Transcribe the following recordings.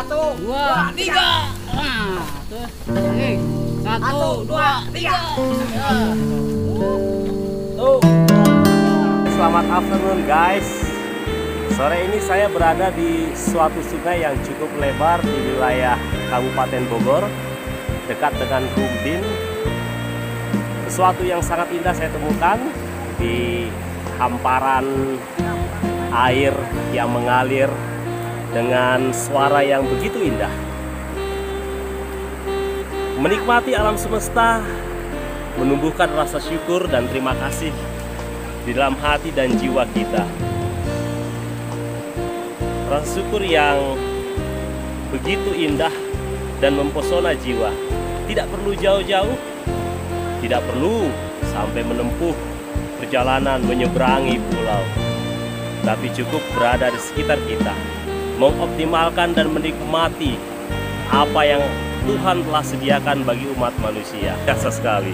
Satu, dua, tiga. Satu, dua, tiga. Tuh. Selamat afternoon guys. Sore ini saya berada di suatu sungai yang cukup lebar di wilayah Kabupaten Bogor, dekat dengan Rumbin. Sesuatu yang sangat indah saya temukan di hamparan air yang mengalir dengan suara yang begitu indah. Menikmati alam semesta menumbuhkan rasa syukur dan terima kasih di dalam hati dan jiwa kita. Rasa syukur yang begitu indah dan mempesona jiwa. Tidak perlu jauh-jauh, tidak perlu sampai menempuh perjalanan menyeberangi pulau, tapi cukup berada di sekitar kita mengoptimalkan dan menikmati apa yang Tuhan telah sediakan bagi umat manusia. Biasa sekali.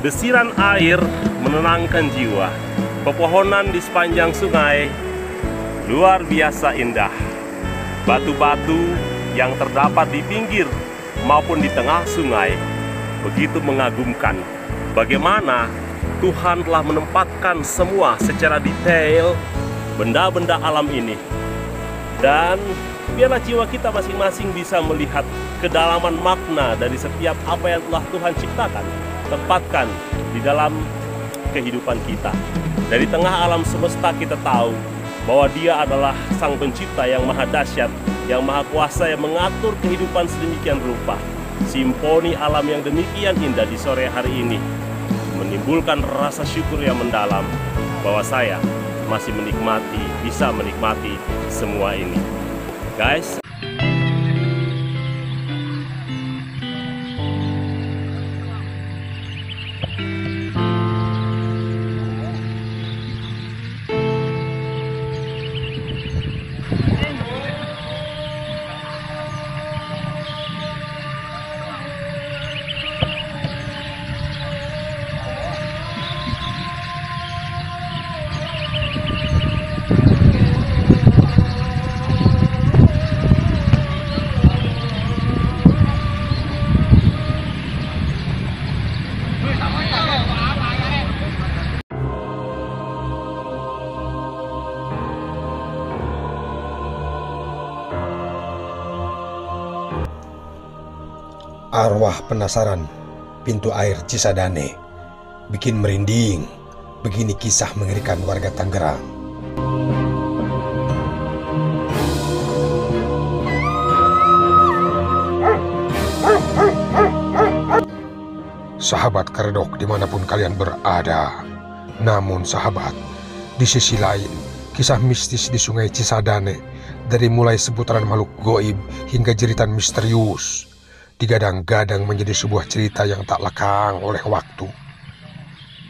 Desiran air menenangkan jiwa. Pepohonan di sepanjang sungai luar biasa indah. Batu-batu yang terdapat di pinggir maupun di tengah sungai begitu mengagumkan. Bagaimana Tuhan telah menempatkan semua secara detail benda-benda alam ini dan biarlah jiwa kita masing-masing bisa melihat kedalaman makna dari setiap apa yang telah Tuhan ciptakan, tempatkan di dalam kehidupan kita. Dari tengah alam semesta kita tahu bahwa Dia adalah Sang Pencipta yang maha dahsyat, yang maha kuasa yang mengatur kehidupan sedemikian rupa. Simponi alam yang demikian indah di sore hari ini menimbulkan rasa syukur yang mendalam bahwa saya masih menikmati, bisa menikmati semua ini. Guys, Arwah penasaran, pintu air Cisadane. Bikin merinding, begini kisah mengerikan warga Tangerang. Sahabat kerdok di mana pun kalian berada. Namun sahabat, di sisi lain, kisah mistis di sungai Cisadane dari mulai seputaran makhluk goib hingga jeritan misterius digadang-gadang menjadi sebuah cerita yang tak lekang oleh waktu.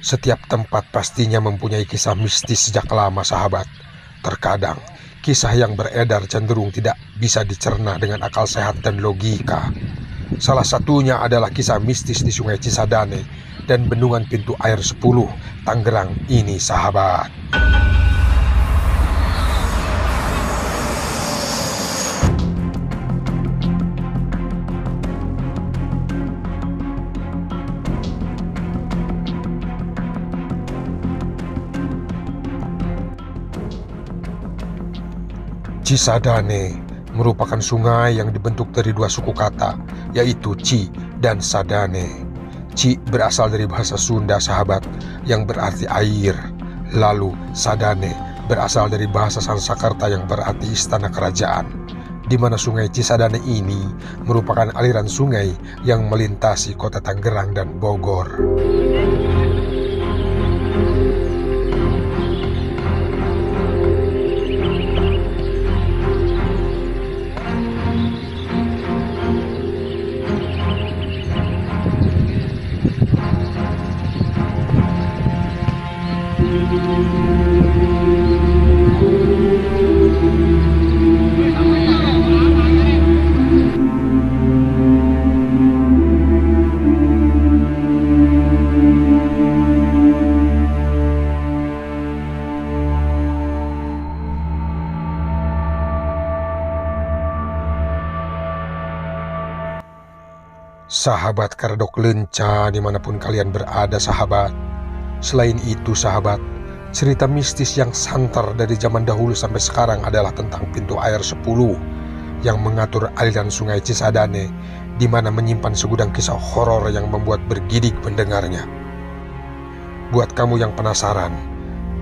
Setiap tempat pastinya mempunyai kisah mistis sejak lama sahabat. Terkadang, kisah yang beredar cenderung tidak bisa dicerna dengan akal sehat dan logika. Salah satunya adalah kisah mistis di Sungai Cisadane dan bendungan pintu air 10 Tangerang ini sahabat. Cisadane merupakan sungai yang dibentuk dari dua suku kata, yaitu Ci dan Sadane. Ci berasal dari bahasa Sunda sahabat yang berarti air, lalu Sadane berasal dari bahasa Sanskerta yang berarti istana kerajaan, di mana sungai Cisadane ini merupakan aliran sungai yang melintasi kota Tangerang dan Bogor. Sahabat Karadok Lenca di mana pun kalian berada sahabat. Selain itu sahabat, cerita mistis yang santer dari zaman dahulu sampai sekarang adalah tentang pintu air 10 yang mengatur aliran sungai Cisadane di mana menyimpan segudang kisah horor yang membuat bergidik pendengarnya. Buat kamu yang penasaran,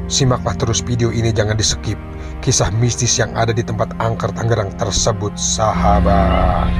simaklah terus video ini jangan di skip kisah mistis yang ada di tempat angker Tangerang tersebut sahabat.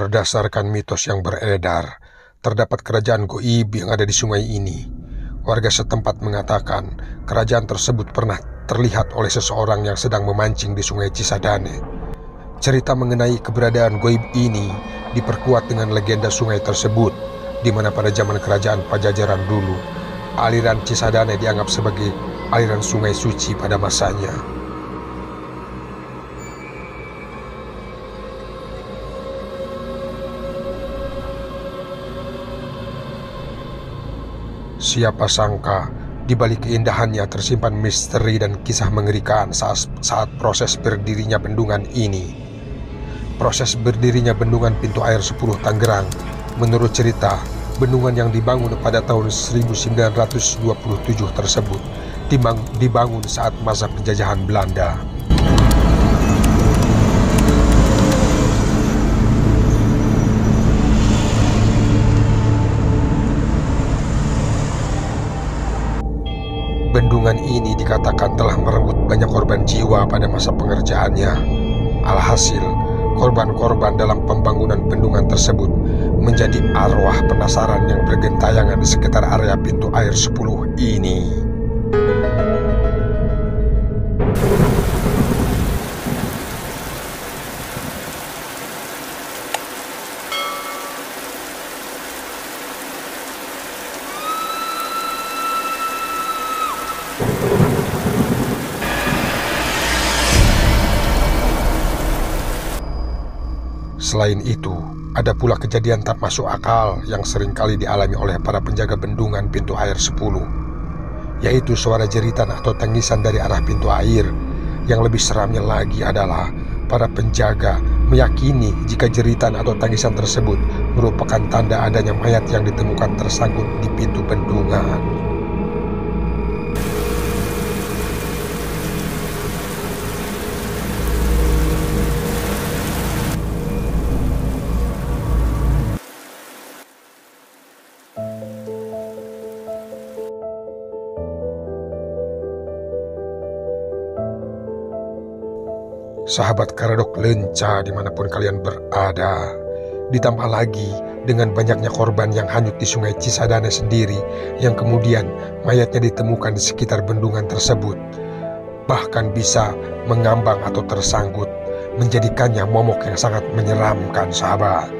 Berdasarkan mitos yang beredar, terdapat kerajaan goib yang ada di sungai ini. Warga setempat mengatakan kerajaan tersebut pernah terlihat oleh seseorang yang sedang memancing di sungai Cisadane. Cerita mengenai keberadaan goib ini diperkuat dengan legenda sungai tersebut, di mana pada zaman kerajaan Pajajaran dulu, aliran Cisadane dianggap sebagai aliran sungai suci pada masanya. Siapa sangka di balik keindahannya tersimpan misteri dan kisah mengerikan saat, saat proses berdirinya bendungan ini. Proses berdirinya bendungan pintu air 10 Tangerang, menurut cerita, bendungan yang dibangun pada tahun 1927 tersebut dibangun saat masa penjajahan Belanda. Dikatakan telah merenggut banyak korban jiwa pada masa pengerjaannya. Alhasil, korban-korban dalam pembangunan bendungan tersebut menjadi arwah penasaran yang bergentayangan di sekitar area pintu air 10 ini. Selain itu, ada pula kejadian tak masuk akal yang sering kali dialami oleh para penjaga bendungan pintu air 10, yaitu suara jeritan atau tangisan dari arah pintu air. Yang lebih seramnya lagi adalah para penjaga meyakini jika jeritan atau tangisan tersebut merupakan tanda adanya mayat yang ditemukan tersangkut di pintu bendungan. Sahabat Karadok lenca di mana pun kalian berada. Ditambah lagi dengan banyaknya korban yang hanyut di sungai Cisadane sendiri yang kemudian mayatnya ditemukan di sekitar bendungan tersebut. bahkan bisa mengambang atau tersangkut, menjadikannya momok yang sangat menyeramkan sahabat.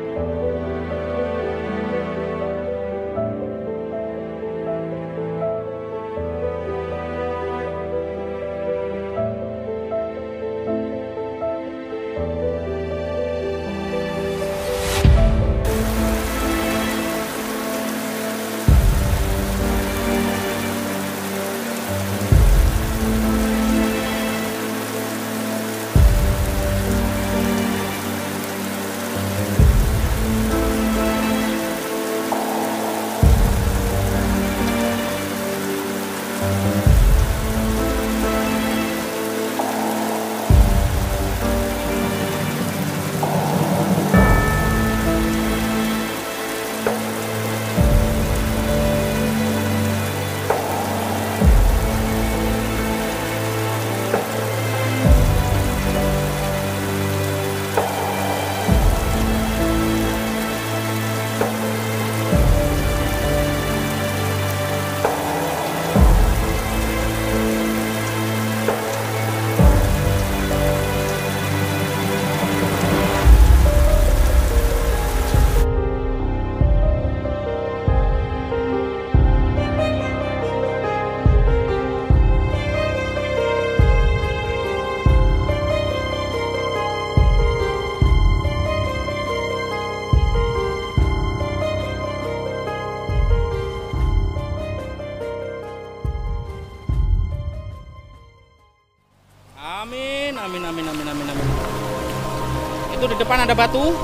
Depan ada batu.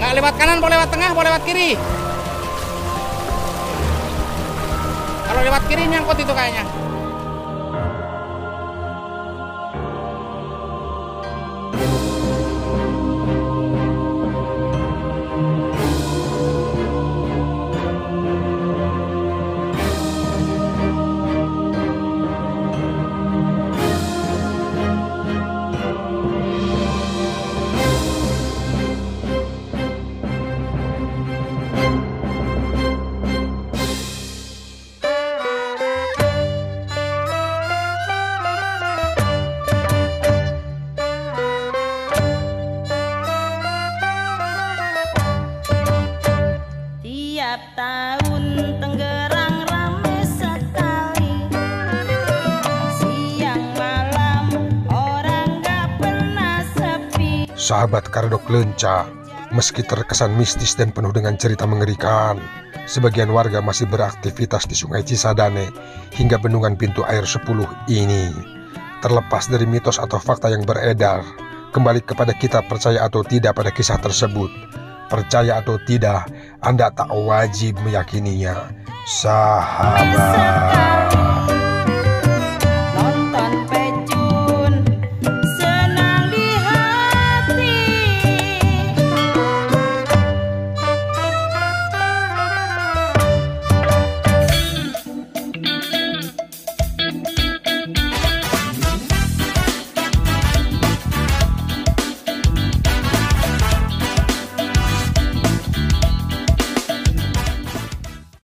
Nggak lewat kanan, boleh lewat tengah, boleh lewat kiri. Kalau lewat kiri nyangkut itu kayaknya. Sahabat Kardok Lenca, meski terkesan mistis dan penuh dengan cerita mengerikan, sebagian warga masih beraktivitas di Sungai Cisadane hingga bendungan pintu air 10 ini. Terlepas dari mitos atau fakta yang beredar, kembali kepada kita percaya atau tidak pada kisah tersebut. Percaya atau tidak, Anda tak wajib meyakininya. Sahabat.